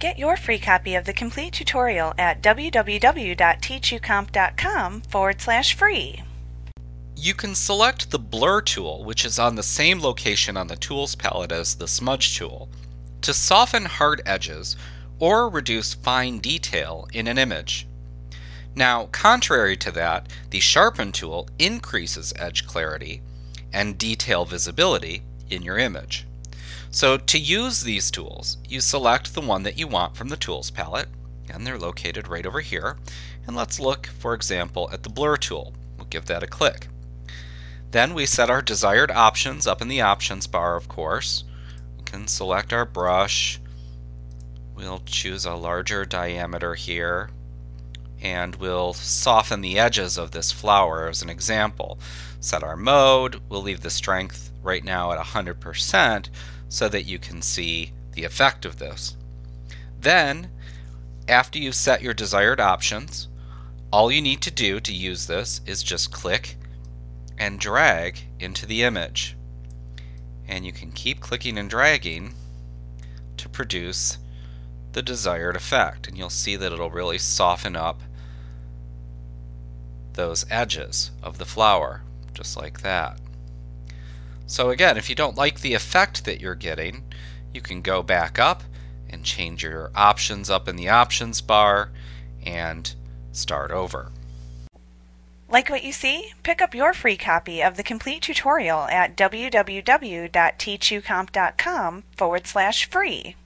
Get your free copy of the complete tutorial at www.teachucomp.com forward slash free. You can select the Blur tool, which is on the same location on the Tools palette as the Smudge tool, to soften hard edges or reduce fine detail in an image. Now, contrary to that, the Sharpen tool increases edge clarity and detail visibility in your image. So to use these tools, you select the one that you want from the Tools palette, and they're located right over here. And let's look, for example, at the Blur tool. We'll give that a click. Then we set our desired options up in the options bar, of course. We can select our brush. We'll choose a larger diameter here and we'll soften the edges of this flower as an example. Set our mode, we'll leave the strength right now at 100% so that you can see the effect of this. Then, after you've set your desired options, all you need to do to use this is just click and drag into the image. And you can keep clicking and dragging to produce the desired effect. And you'll see that it'll really soften up those edges of the flower, just like that. So again, if you don't like the effect that you're getting, you can go back up and change your options up in the options bar and start over. Like what you see? Pick up your free copy of the complete tutorial at www.teachucomp.com forward slash free.